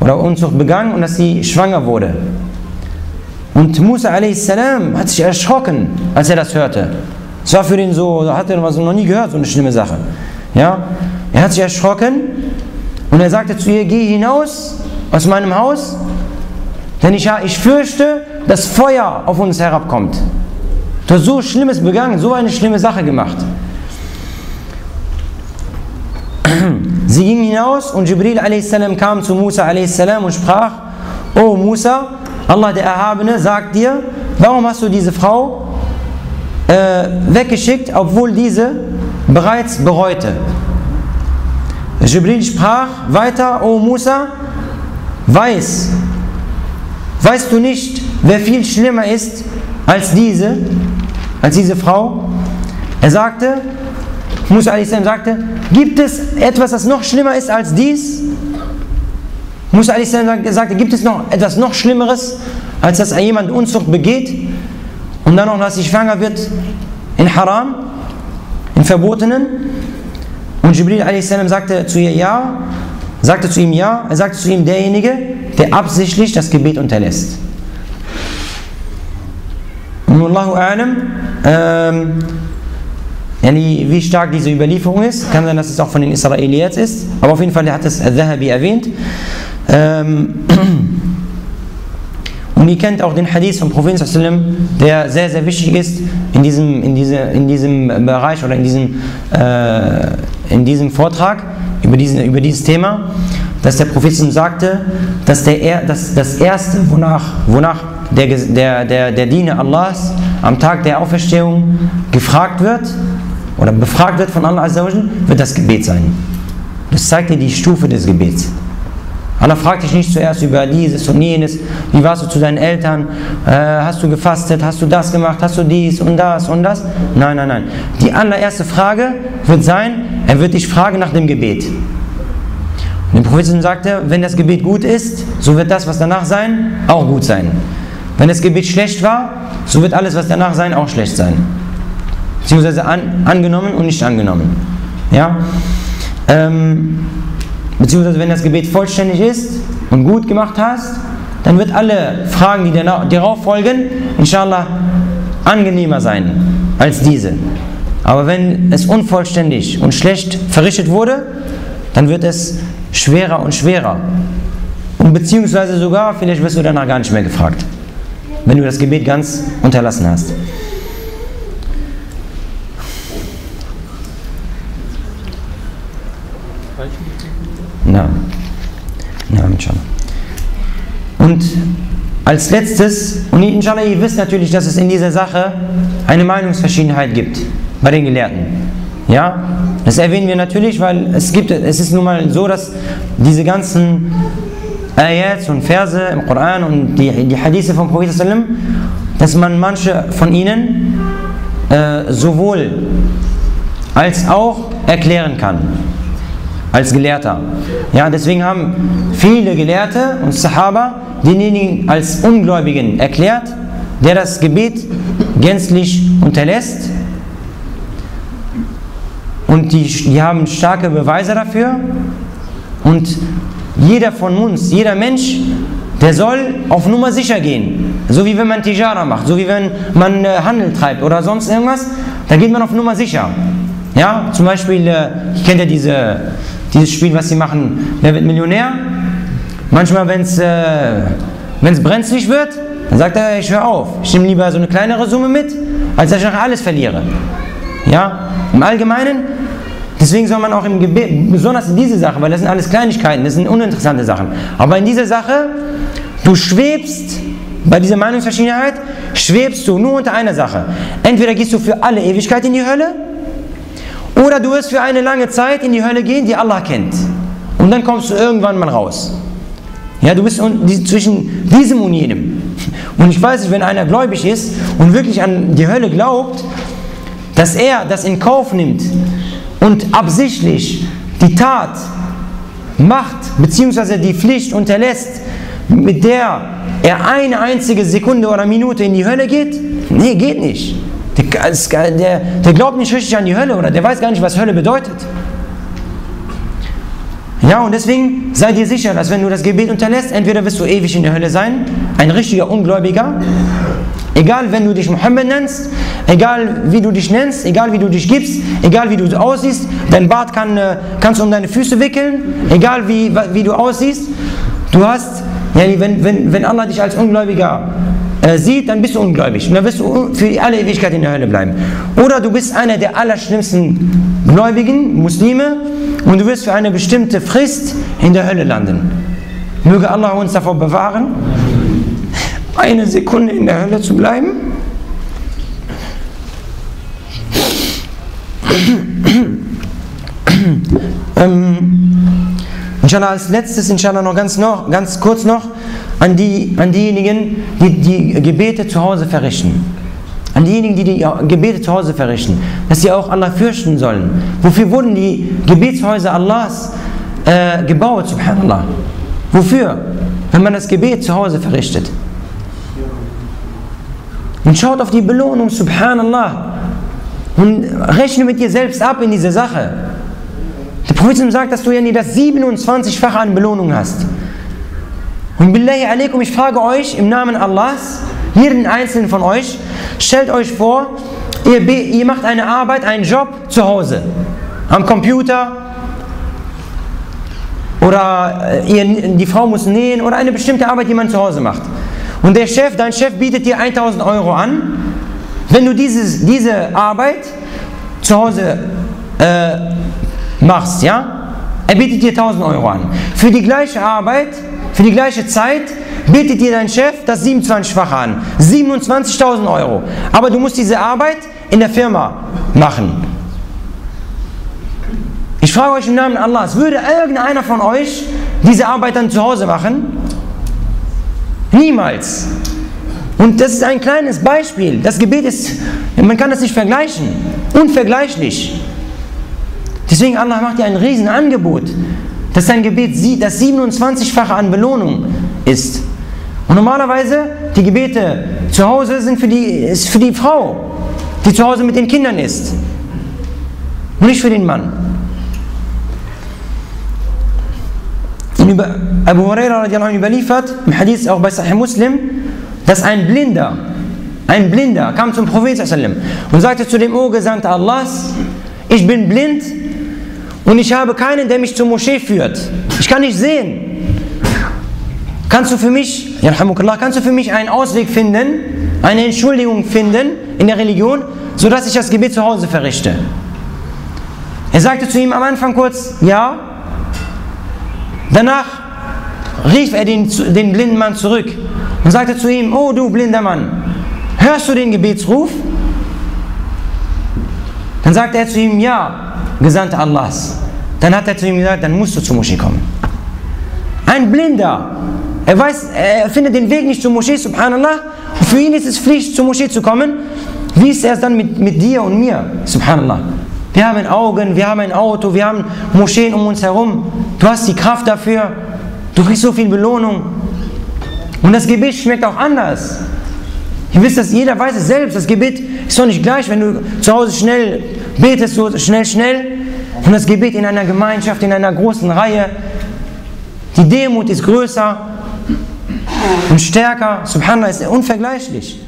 oder Unzucht begangen und dass sie schwanger wurde. Und Musa a.s. hat sich erschrocken, als er das hörte. Es war für ihn so, hat er noch nie gehört, so eine schlimme Sache. Ja? Er hat sich erschrocken und er sagte zu ihr, geh hinaus aus meinem Haus, denn ich, ich fürchte, dass Feuer auf uns herabkommt. Du hast so Schlimmes begangen, so eine schlimme Sache gemacht. Sie ging hinaus und Jibril a.s. kam zu Musa a.s. und sprach, O Musa, Allah der Erhabene sagt dir, warum hast du diese Frau äh, weggeschickt, obwohl diese bereits bereute? Jibril sprach weiter, O Musa, weiß, weißt du nicht, wer viel schlimmer ist als diese, als diese Frau? Er sagte, Musa a.s. sagte, gibt es etwas, das noch schlimmer ist als dies? Musa a.s. sagte, gibt es noch etwas noch Schlimmeres, als dass jemand Unzucht begeht und dann auch dass sie schwanger wird in Haram, in Verbotenen? Und Jibril a.s. sagte zu ihr ja, sagte zu ihm ja, er sagte zu ihm derjenige, der absichtlich das Gebet unterlässt. Und Allahu a'lam, ähm, wie stark diese Überlieferung ist. Kann sein, dass es auch von den Israeliats ist. Aber auf jeden Fall hat es Al-Dhahabi erwähnt. Ähm, und ihr kennt auch den Hadith vom Propheten, der sehr, sehr wichtig ist in diesem, in diese, in diesem Bereich oder in diesem, äh, in diesem Vortrag über, diesen, über dieses Thema, dass der Prophet sagte, dass der, dass das Erste, wonach, wonach der, der, der, der Diener Allahs am Tag der Auferstehung gefragt wird, oder befragt wird von Allah wird das Gebet sein. Das zeigt dir die Stufe des Gebets. Allah fragt dich nicht zuerst über dieses und jenes, wie warst du zu deinen Eltern, äh, hast du gefastet, hast du das gemacht, hast du dies und das und das. Nein, nein, nein. Die allererste Frage wird sein, er wird dich fragen nach dem Gebet. Und der Prophet sagte, wenn das Gebet gut ist, so wird das, was danach sein, auch gut sein. Wenn das Gebet schlecht war, so wird alles, was danach sein, auch schlecht sein beziehungsweise an, angenommen und nicht angenommen. Ja? Ähm, beziehungsweise wenn das Gebet vollständig ist und gut gemacht hast, dann wird alle Fragen, die darauf folgen, inshallah angenehmer sein als diese. Aber wenn es unvollständig und schlecht verrichtet wurde, dann wird es schwerer und schwerer. Und beziehungsweise sogar, vielleicht wirst du danach gar nicht mehr gefragt, wenn du das Gebet ganz unterlassen hast. Und als letztes, und inshallah, ihr wisst natürlich, dass es in dieser Sache eine Meinungsverschiedenheit gibt bei den Gelehrten. Ja, das erwähnen wir natürlich, weil es gibt, es ist nun mal so, dass diese ganzen Ayats und Verse im Koran und die, die Hadithe vom Propheten, dass man manche von ihnen äh, sowohl als auch erklären kann als Gelehrter. Ja, deswegen haben viele Gelehrte und Sahaba denjenigen als Ungläubigen erklärt, der das Gebet gänzlich unterlässt. Und die, die haben starke Beweise dafür. Und jeder von uns, jeder Mensch, der soll auf Nummer sicher gehen. So wie wenn man Tijara macht, so wie wenn man äh, Handel treibt oder sonst irgendwas, da geht man auf Nummer sicher. Ja, zum Beispiel, äh, ich kenne ja diese dieses Spiel, was sie machen, wer wird Millionär? Manchmal, wenn es äh, brenzlig wird, dann sagt er, ich höre auf. Ich nehme lieber so eine kleinere Summe mit, als dass ich nachher alles verliere. Ja, im Allgemeinen, deswegen soll man auch im Gebet, besonders in diese Sache, weil das sind alles Kleinigkeiten, das sind uninteressante Sachen. Aber in dieser Sache, du schwebst, bei dieser Meinungsverschiedenheit, schwebst du nur unter einer Sache. Entweder gehst du für alle Ewigkeit in die Hölle, oder du wirst für eine lange Zeit in die Hölle gehen, die Allah kennt. Und dann kommst du irgendwann mal raus. Ja, du bist zwischen diesem und jenem. Und ich weiß nicht, wenn einer gläubig ist und wirklich an die Hölle glaubt, dass er das in Kauf nimmt und absichtlich die Tat macht, beziehungsweise die Pflicht unterlässt, mit der er eine einzige Sekunde oder Minute in die Hölle geht, nee, geht nicht. Der, der, der glaubt nicht richtig an die Hölle oder der weiß gar nicht, was Hölle bedeutet. Ja, und deswegen sei dir sicher, dass wenn du das Gebet unterlässt, entweder wirst du ewig in der Hölle sein, ein richtiger Ungläubiger, egal wenn du dich Mohammed nennst, egal wie du dich nennst, egal wie du dich gibst, egal wie du aussiehst, dein Bart kann, äh, kannst du um deine Füße wickeln, egal wie, wie du aussiehst, du hast, ja, wenn, wenn, wenn Allah dich als Ungläubiger äh, sieht, dann bist du ungläubig und dann wirst du für alle Ewigkeit in der Hölle bleiben. Oder du bist einer der allerschlimmsten Gläubigen, Muslime, und du wirst für eine bestimmte Frist in der Hölle landen. Möge Allah uns davor bewahren, eine Sekunde in der Hölle zu bleiben. ähm, inshallah als letztes, inshallah noch ganz, noch, ganz kurz noch, an, die, an diejenigen, die die Gebete zu Hause verrichten. An diejenigen, die die Gebete zu Hause verrichten, dass sie auch Allah fürchten sollen. Wofür wurden die Gebetshäuser Allahs äh, gebaut, subhanallah? Wofür? Wenn man das Gebet zu Hause verrichtet. Und schaut auf die Belohnung, subhanallah. Und rechne mit dir selbst ab in diese Sache. Der Prophet sagt, dass du ja nie das 27-fache an Belohnung hast. Und billahi alaikum, ich frage euch im Namen Allahs, jeden einzelnen von euch, stellt euch vor, ihr, ihr macht eine Arbeit, einen Job zu Hause, am Computer, oder äh, ihr, die Frau muss nähen oder eine bestimmte Arbeit, die man zu Hause macht. Und der Chef, dein Chef bietet dir 1000 Euro an, wenn du dieses, diese Arbeit zu Hause äh, machst, ja? Er bietet dir 1000 Euro an. Für die gleiche Arbeit für die gleiche Zeit bietet dir dein Chef das 27-fache an. 27.000 Euro. Aber du musst diese Arbeit in der Firma machen. Ich frage euch im Namen Allahs, würde irgendeiner von euch diese Arbeit dann zu Hause machen? Niemals. Und das ist ein kleines Beispiel. Das Gebet ist, man kann das nicht vergleichen. Unvergleichlich. Deswegen Allah macht dir ein Riesenangebot dass dein Gebet das 27-fache an Belohnung ist. Und normalerweise, die Gebete zu Hause sind für die, ist für die Frau, die zu Hause mit den Kindern ist. Und nicht für den Mann. Und über Abu Huraira überliefert, im Hadith auch bei Sahih Muslim, dass ein Blinder, ein Blinder kam zum Propheten und sagte zu dem O Gesandte Allahs, ich bin blind und ich habe keinen, der mich zur Moschee führt. Ich kann nicht sehen. Kannst du für mich, kannst du für mich einen Ausweg finden, eine Entschuldigung finden in der Religion, sodass ich das Gebet zu Hause verrichte? Er sagte zu ihm am Anfang kurz, ja. Danach rief er den, den blinden Mann zurück und sagte zu ihm, oh du blinder Mann, hörst du den Gebetsruf? Dann sagte er zu ihm, ja. Gesandter Allahs. Dann hat er zu ihm gesagt, dann musst du zur Moschee kommen. Ein Blinder, er weiß, er findet den Weg nicht zur Moschee, subhanallah, und für ihn ist es Pflicht, zur Moschee zu kommen. Wie ist er dann mit, mit dir und mir, subhanallah? Wir haben Augen, wir haben ein Auto, wir haben Moscheen um uns herum. Du hast die Kraft dafür, du kriegst so viel Belohnung. Und das Gebet schmeckt auch anders. Ihr wisst das, jeder weiß es selbst. Das Gebet ist doch nicht gleich, wenn du zu Hause schnell betest, so schnell, schnell. Und das Gebet in einer Gemeinschaft, in einer großen Reihe. Die Demut ist größer und stärker. Subhanallah ist unvergleichlich.